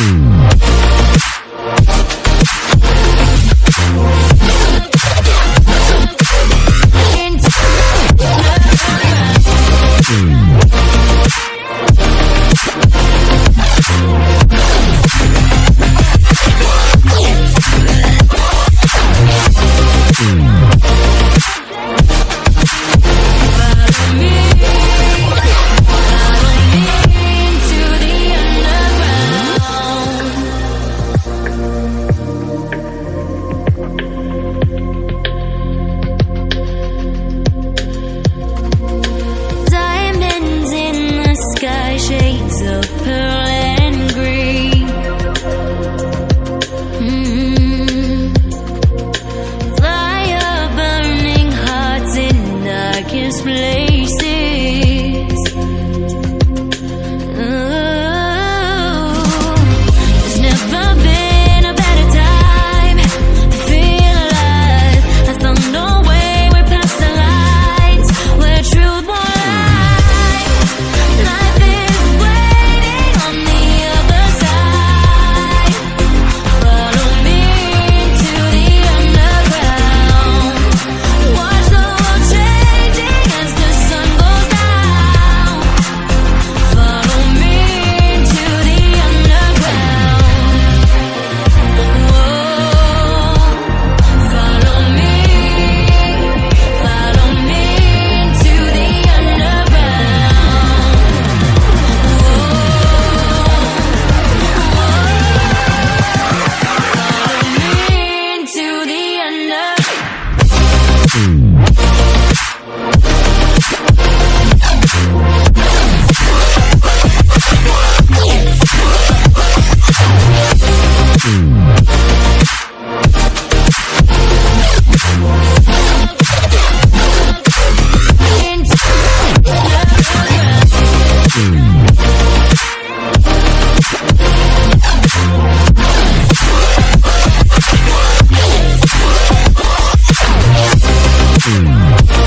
Mm. Mm. Mm.